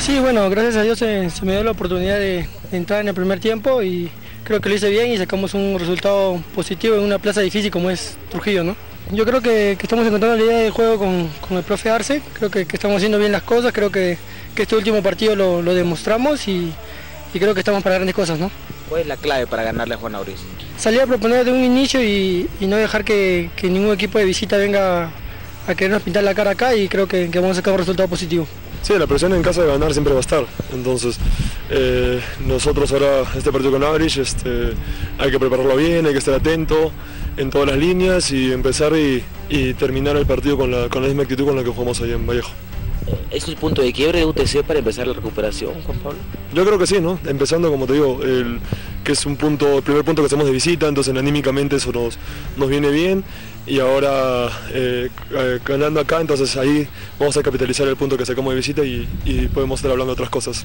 Sí, bueno, gracias a Dios se, se me dio la oportunidad de, de entrar en el primer tiempo y creo que lo hice bien y sacamos un resultado positivo en una plaza difícil como es Trujillo, ¿no? Yo creo que, que estamos encontrando la idea del juego con, con el profe Arce, creo que, que, estamos haciendo bien las cosas, creo que, que este último partido lo, lo demostramos y, y, creo que estamos para grandes cosas, ¿no? ¿Cuál es la clave para ganarle a Juan Auriz? Salir a proponer de un inicio y, y no dejar que, que, ningún equipo de visita venga a querernos pintar la cara acá y creo que, vamos a sacar un resultado positivo. Sí, la presión en casa de ganar siempre va a estar. Entonces, eh, nosotros ahora, este partido con Average, este, hay que prepararlo bien, hay que estar atento en todas las líneas y empezar y, y terminar el partido con la, con la misma actitud con la que jugamos allá en Vallejo. ¿Es el punto de quiebre de UTC para empezar la recuperación, Juan Pablo? Yo creo que sí, ¿no? Empezando, como te digo, el, que es un punto, el primer punto que hacemos de visita, entonces anímicamente eso nos, nos viene bien y ahora eh, eh, ganando acá, entonces ahí vamos a capitalizar el punto que sacamos de visita y, y podemos estar hablando de otras cosas.